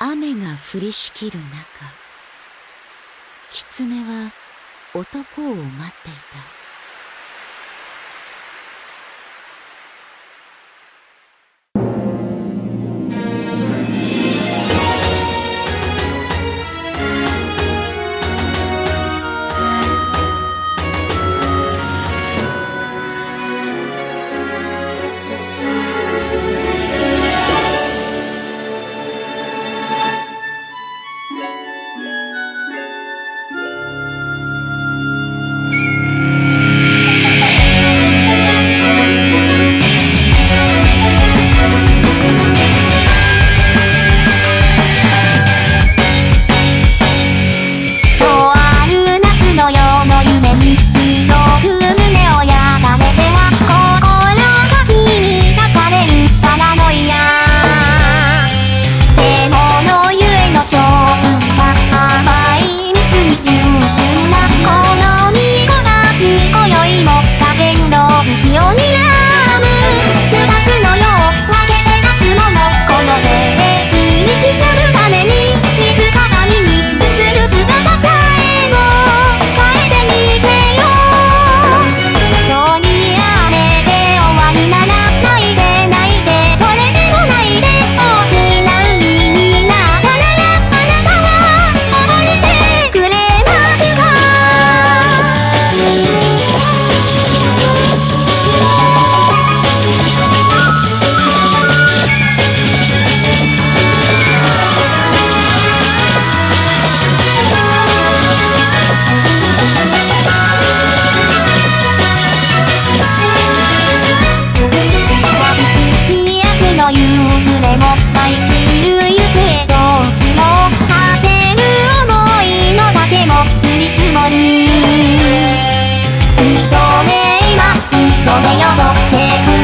雨が降りしきる中狐は男を待っていた。愛し愛し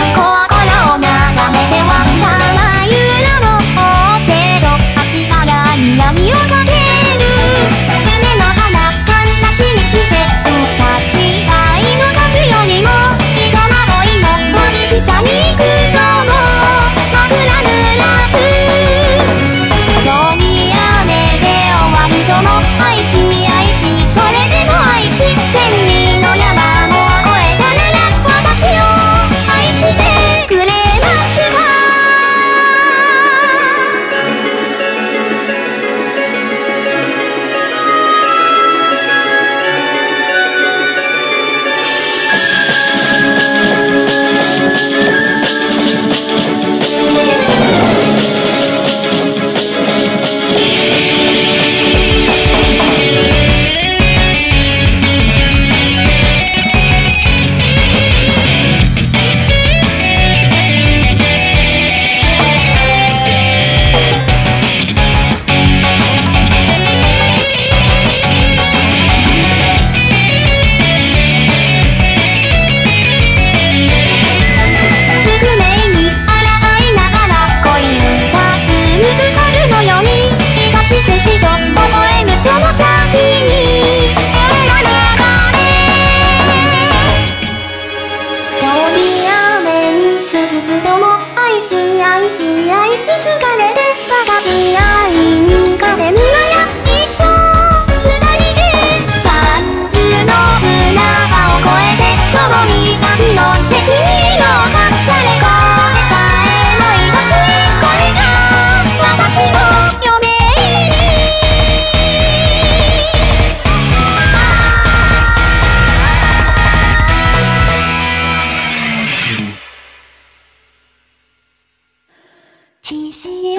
愛し疲れて私愛七夕。